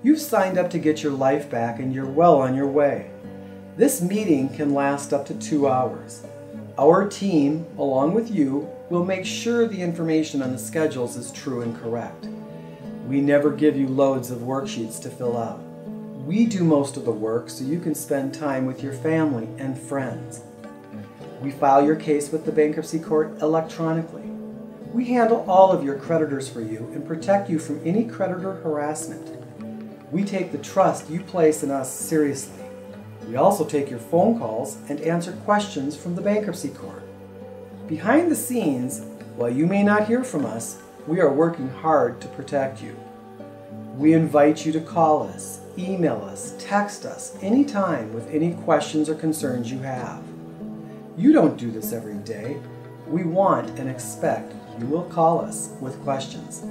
You've signed up to get your life back and you're well on your way. This meeting can last up to two hours. Our team, along with you, will make sure the information on the schedules is true and correct. We never give you loads of worksheets to fill out. We do most of the work so you can spend time with your family and friends. We file your case with the bankruptcy court electronically. We handle all of your creditors for you and protect you from any creditor harassment. We take the trust you place in us seriously. We also take your phone calls and answer questions from the bankruptcy court. Behind the scenes, while you may not hear from us, we are working hard to protect you. We invite you to call us, email us, text us anytime with any questions or concerns you have. You don't do this every day. We want and expect you will call us with questions.